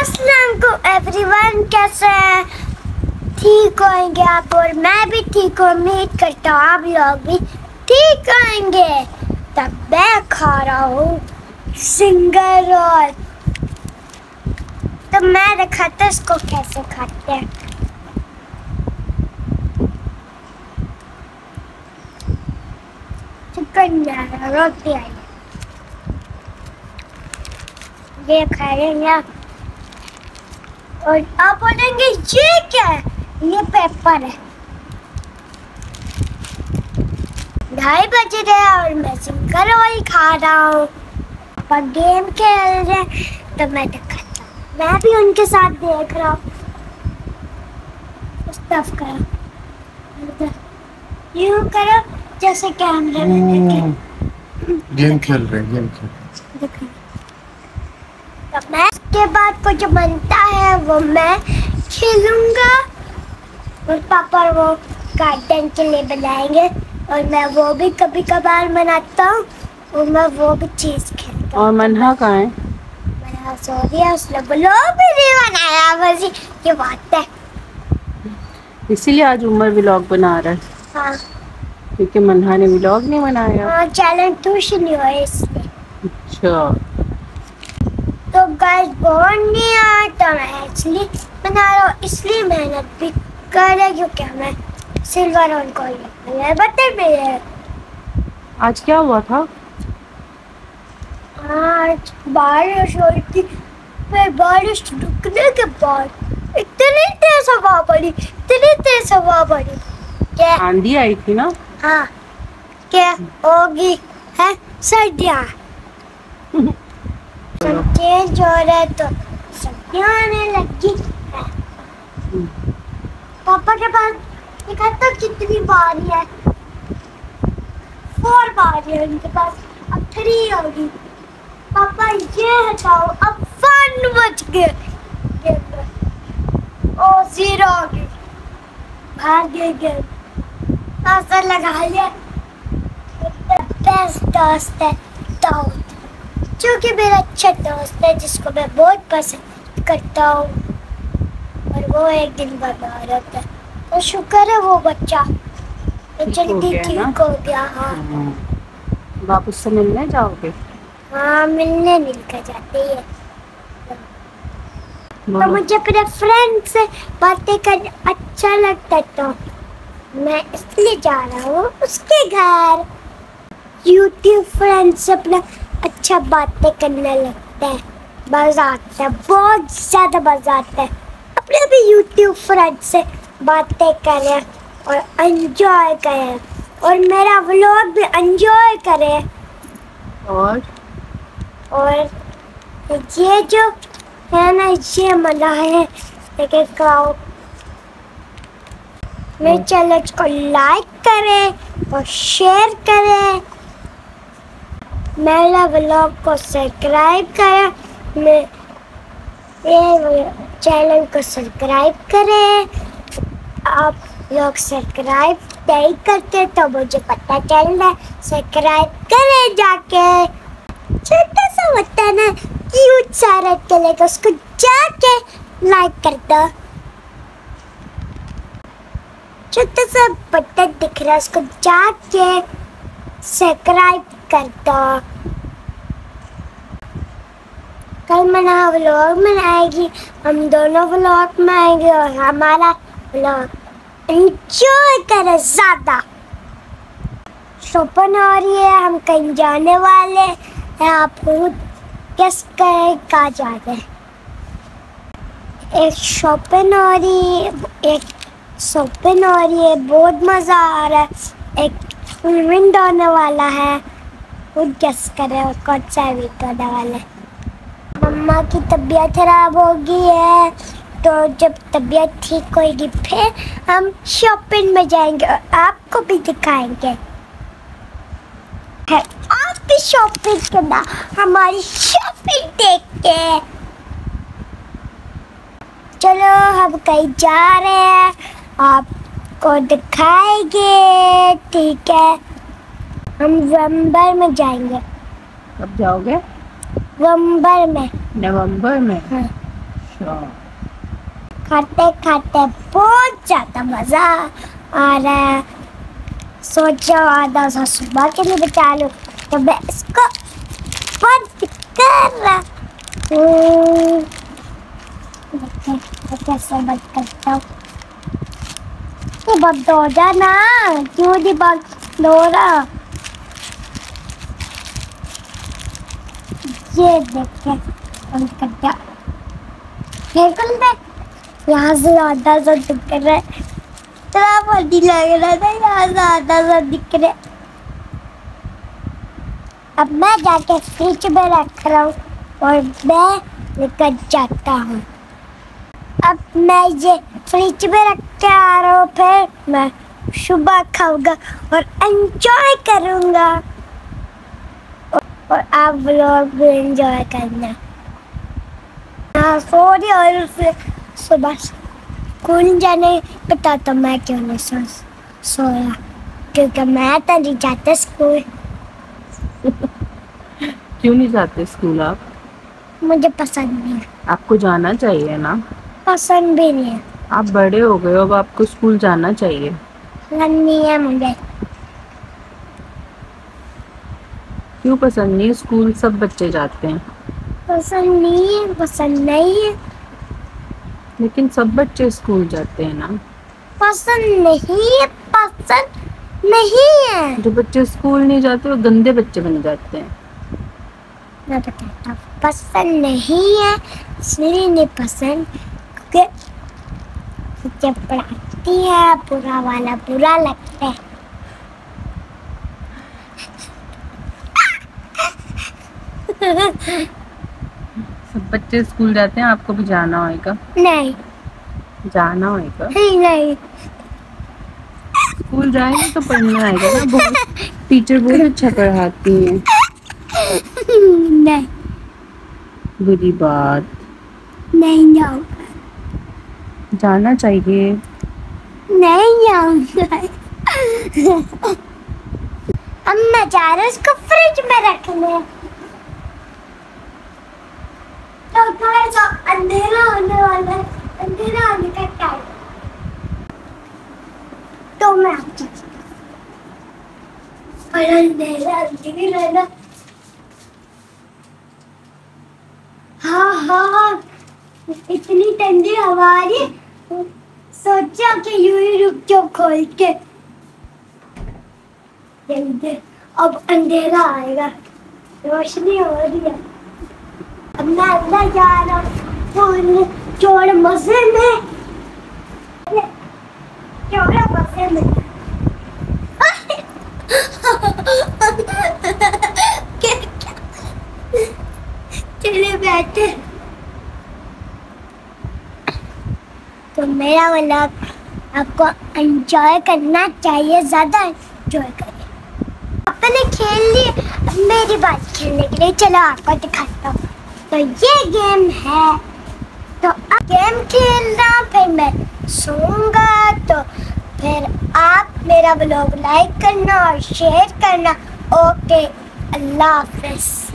अस्सलाम एवरीवन कैसे हैं? ठीक होंगे आप और मैं भी ठीक हूँ। उम्मीद करता हूँ आप लोग भी ठीक होंगे तब मैं खा रहा हूँ सिंगर रोल तो मैं दिखाता हूँ इसको कैसे खाते हैं। चिकन रोटी आई। ये खाएँगे और आप बोलेंगे ये क्या है? ये पेपर है। ढाई बज रहे हैं और मैं सिंगर ऑयल खा रहा हूँ। पापा गेम खेल रहे हैं तो मैं दिखाता मैं भी उनके साथ देख रहा हूँ। स्टफ़ करो। यूँ करो, जैसे कैमरे में देखे। गेम खेल रहे हैं, गेम खेल रहे दिखाई तो मैं उसके बाद को जो बनता है वो मैं खेलूँगा। और पापा वो गार्डन के लिए बनाएँगे और मैं वो भी कभी कभार बनाता हूँ और मैं वो भी चीज़ खेलता हूँ। और मनहा कहाँ है? मैंने सो दिया उसने ब्लॉग भी नहीं बनाया बस ये बात है। इसीलिए आज उमर व्लॉग बना रहा है। हाँ। क्योंकि मनहा ने व्लॉग नहीं बनाया। हाँ चैलेंज खुश नहीं हुआ इसलिए। अच्छा। तो गाइस बहुत नहीं आया तो मैं इसलिए बना रहा हूँ इसलिए मेहनत भी कर रहा क्योंकि हमें सिल्वर ऑन को बटर भी है। आज क्या हुआ था? आज बारिश हो रही थी। फिर बारिश रुकने के बाद इतनी तेज हवा पड़ी इतनी तेज हवा पड़ी क्या? आंधी आई थी ना? हाँ। क्या होगी है? सर्दियाँ। चेंज हो रहा तो सर्दियाँ आने लगी पापा के पास देखा तो कितनी बारी है? फोर बारी है उनके पास, अब थ्री होगी। पापा, ये हटाओ, अब वन बच गए। ओ ज़ीरो हो गई भाग गए। गेम ऐसा लगा लिया। बेस्ट दोस्त है दाऊद जो कि मेरा अच्छा दोस्त है जिसको मैं बहुत पसंद करता हूँ। और वो एक दिन बीमार होता है तो शुक्र है वो बच्चा। तो जल्दी ठीक हो गया हाँ। आप उससे मिलने जाओगे? हाँ मिलने मिलकर जाते ही। है तो मुझे अपने फ्रेंड से बातें करना अच्छा लगता है तो मैं इसलिए जा रहा हूँ उसके घर। यूट्यूब फ्रेंड से अपना अच्छा बातें करने लगता है। मज़ा आता है बहुत ज़्यादा मज़ा आता है अपने भी यूट्यूब फ्रेंड से बातें करें और एंजॉय करें। और मेरा व्लॉग भी एंजॉय करें। और? और ये जो है ना ये मना है। लेकिन खाओ। मेरे चैनल को लाइक करें और शेयर करें। मेरा ब्लॉग को सब्सक्राइब करें। मैं ये चैनल को सब्सक्राइब करें। आप लोग सब्सक्राइब नहीं करते तो मुझे पता चल रहा है। सब्सक्राइब करें जाके। छोटा सा होता है क्यूट सा रेड कलर का उसको जाके लाइक कर दो। छोटा सा बटन दिख रहा है, उसको जाके सब्सक्राइब कर दो कल मना व्लॉग बनाएगी हम दोनों व्लॉग में आएँगे और हमारा व्लॉग एंजॉय करें ज़्यादा शोपन हो रही है हम कहीं जाने वाले हैं आप खुद गेस करें कहाँ जा रहे हैं एक शॉपिंग हो रही है एक शॉपिंग हो रही है बहुत मज़ा आ रहा है एक इवेंट होने वाला है खुद गेस करें कौन सा इवेंट होने वाला मम्मा की तबीयत खराब हो गई है तो जब तबीयत ठीक होगी, फिर हम शॉपिंग में जाएँगे और आपको भी दिखाएँगे। है, आप भी शॉपिंग करना हमारी शॉपिंग देख के चलो, हम कहीं जा रहे हैं, आपको दिखाएँगे, ठीक है? हम नवंबर में जाएँगे। कब जाओगे? नवंबर में। नवंबर में? हाँ। अच्छा। खाते खाते बहुत ज़्यादा मज़ा आ रहा है। सोचा आधा सा सुबह के लिए बचा लो तो मैं इसको बंद कर रहा कैसे बंद करता हूँ। ये बंद हो जा ना क्यों नहीं बंद हो रहा? ये यहाँ से आधा सा दिख रहा है लग रहा था यहाँ से आधा सा दिख रहा है अब मैं जाके फ्रिज में रख रहा हूँ और मैं जाता हूँ अब मैं ये फ्रिज में रख के आ रहा हूँ, फिर मैं सुबह खाऊँगा और एंजॉय करूँगा। और, आप लोग भी एंजॉय करना। हाँ सो रही और फिर सुबह स्कूल जाने पता तो मैं क्यों नहीं सो सोया? क्योंकि मैं तो नहीं जाता स्कूल। क्यों नहीं जाते स्कूल आप? मुझे पसंद नहीं आपको जाना चाहिए ना? पसंद भी नहीं आप बड़े हो गए हो अब आपको स्कूल जाना चाहिए। नहीं है मुझे। क्यों पसंद नहीं स्कूल सब बच्चे जाते हैं। पसंद नहीं है पसंद नहीं है। लेकिन सब बच्चे स्कूल जाते हैं ना। पसंद नहीं है पसंद नहीं है। जो बच्चे स्कूल नहीं जाते वो गंदे बच्चे बन जाते हैं। मैं बताता हूँ पसंद नहीं है इसलिए नहीं पसंद क्योंकि जब पढ़ाती है बुरा वाला बुरा लगता है सब बच्चे स्कूल जाते हैं आपको भी जाना होएगा? नहीं। जाना होएगा? नहीं नहीं। स्कूल जाएँगे तो पढ़ना आएगा ना बहुत। टीचर बहुत अच्छा पढ़ाती हैं। नहीं। बुरी बात। नहीं जाऊँ। जाना चाहिए। नहीं जाऊँगा अब मैं जा रहा हूँ इसको फ्रिज में रखने तो थोड़ा सा अंधेरा होने वाला है। अंधेरा का टाइम तो मैं आ जाती और अंधेरा हाँ हाँ। इतनी ठंडी रही सोचा कि यूँ ही रुक जाओ खोल के। अब अंधेरा आएगा। रोशनी हो रही है। रहा हूँ फुल चोर मज़े में चले बैठे तो मेरा व्लॉग आपको एंजॉय करना चाहिए, ज़्यादा एंजॉय करें अपने खेल लिए मेरी बात खेलने के लिए चलो आपको दिखाता हूँ। तो ये गेम है। तो अब गेम खेलना, फिर मैं सोऊँगा तो फिर आप मेरा ब्लॉग लाइक करना और शेयर करना। ओके, अल्लाह हाफिज़।